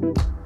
Bye.